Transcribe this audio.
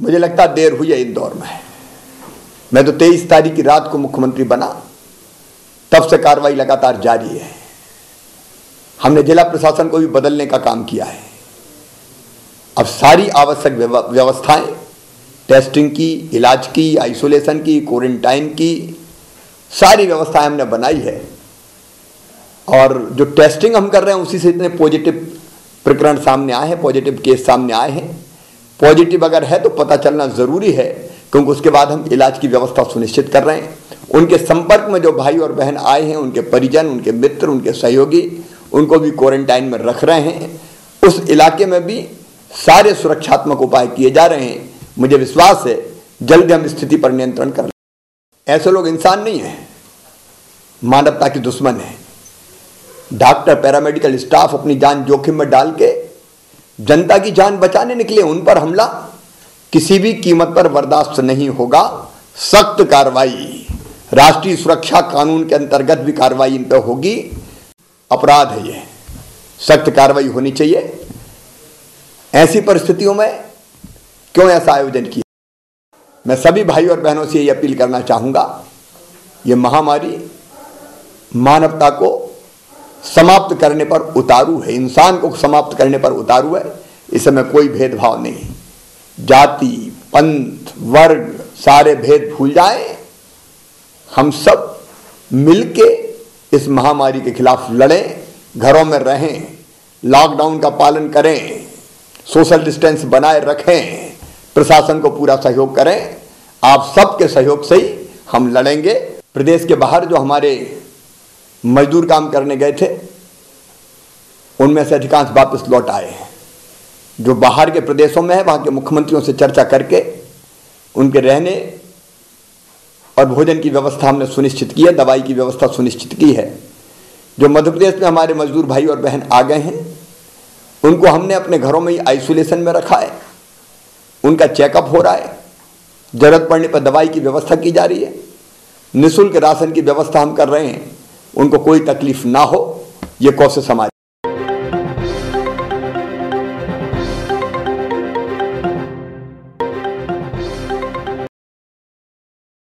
मुझे लगता देर हुई है इंदौर में। मैं तो तेईस तारीख की रात को मुख्यमंत्री बना। तब से कार्रवाई लगातार जारी है। हमने जिला प्रशासन को भी बदलने का काम किया है। अब सारी आवश्यक व्यवस्थाएँ, टेस्टिंग की, इलाज की, आइसोलेशन की, क्वारंटाइन की, सारी व्यवस्थाएँ हमने बनाई है। और जो टेस्टिंग हम कर रहे हैं, उसी से इतने पॉजिटिव प्रकरण सामने आए हैं, पॉजिटिव केस सामने आए हैं। पॉजिटिव अगर है तो पता चलना ज़रूरी है, क्योंकि उसके बाद हम इलाज की व्यवस्था सुनिश्चित कर रहे हैं। उनके संपर्क में जो भाई और बहन आए हैं, उनके परिजन, उनके मित्र, उनके सहयोगी, उनको भी क्वारंटाइन में रख रहे हैं। उस इलाके में भी सारे सुरक्षात्मक उपाय किए जा रहे हैं। मुझे विश्वास है, जल्द हम स्थिति पर नियंत्रण कर ऐसे लोग इंसान नहीं है। मानवता के दुश्मन है। डॉक्टर, पैरामेडिकल स्टाफ अपनी जान जोखिम में डाल के जनता की जान बचाने निकले, उन पर हमला, किसी भी कीमत पर बर्दाश्त नहीं होगा, सख्त कार्रवाई। राष्ट्रीय सुरक्षा कानून के अंतर्गत भी कार्रवाई इन पर होगी। अपराध है ये। सख्त कार्रवाई होनी चाहिए। ऐसी परिस्थितियों में क्यों ऐसा आयोजन किया? मैं सभी भाई और बहनों से ये अपील करना चाहूँगा, ये महामारी मानवता को समाप्त करने पर उतारू है। इंसान को समाप्त करने पर उतारू है। इसमें कोई भेदभाव नहीं। जाति, पंथ, वर्ग, सारे भेद भूल जाए। हम सब मिलके इस महामारी के खिलाफ लड़ें, घरों में रहें लॉकडाउन का पालन करें सोशल डिस्टेंस बनाए रखें, प्रशासन को पूरा सहयोग करें। आप सबके सहयोग से ही हम लड़ेंगे। प्रदेश के बाहर जो हमारे मजदूर काम करने गए थे उनमें से अधिकांश वापस लौट आए हैं। जो बाहर के प्रदेशों में है, वहाँ के मुख्यमंत्रियों से चर्चा करके उनके रहने और भोजन की व्यवस्था हमने सुनिश्चित की है, दवाई की व्यवस्था सुनिश्चित की है। जो मध्य प्रदेश में हमारे मजदूर भाई और बहन आ गए हैं, उनको हमने अपने घरों में ही आइसोलेशन में रखा है। उनका चेकअप हो रहा है। ज़रूरत पड़ने पर दवाई की व्यवस्था की जा रही है। निःशुल्क राशन की व्यवस्था हम कर रहे हैं। उनको कोई तकलीफ़ ना हो। ये कोशिश हमारी